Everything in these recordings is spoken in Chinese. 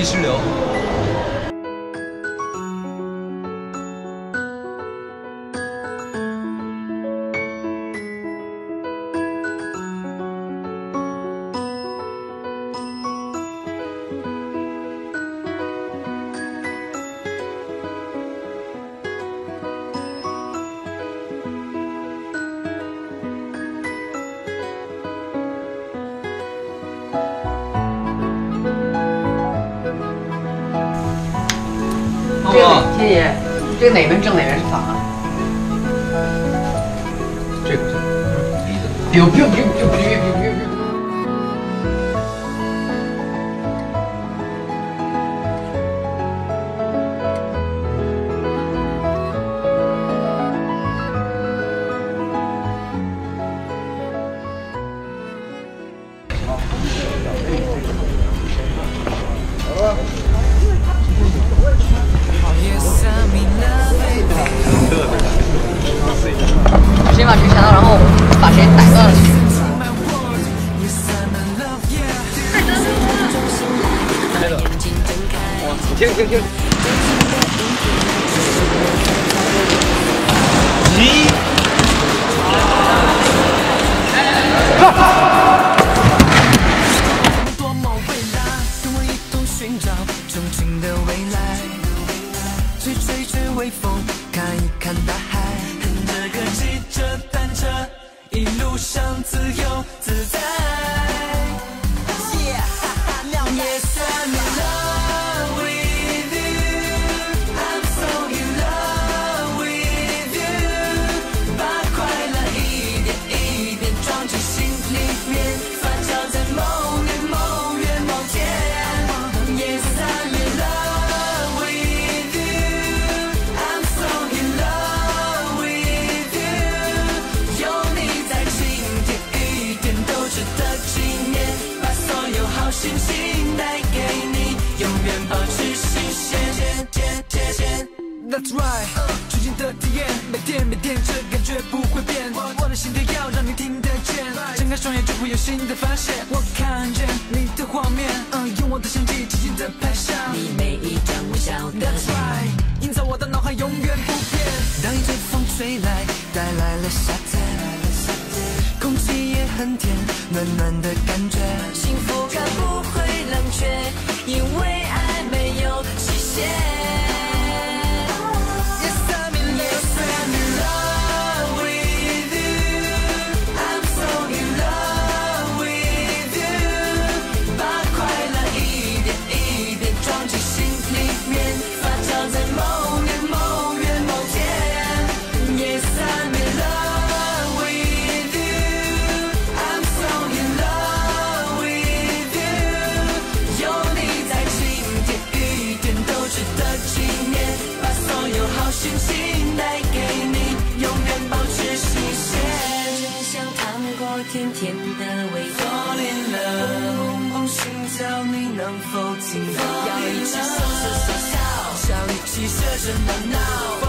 泥石流。金姨这哪边正哪边是反啊？这个不行 biu 病把这个抢到，然后把谁逮断了。停停停！急！多想自由。保持新鲜。That's right，全新的体验，每天每天这感觉不会变。我的心跳要让你听得见，睁开双眼就会有新的发现。我看见你的画面，嗯，用我的相机静静的拍下你每一张微笑的 That's right，印在我的脑海永远不变。当一阵风吹来，带来了夏天，空气也很甜，暖暖的感觉，幸福感不会冷却，因为甜甜的味道。Fall in love，砰砰心跳，你能否听到？要一起说说笑笑，要一起射着闹闹。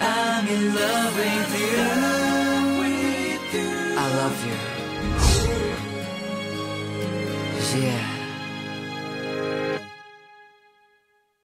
I'm in love with you. I love you. Yeah.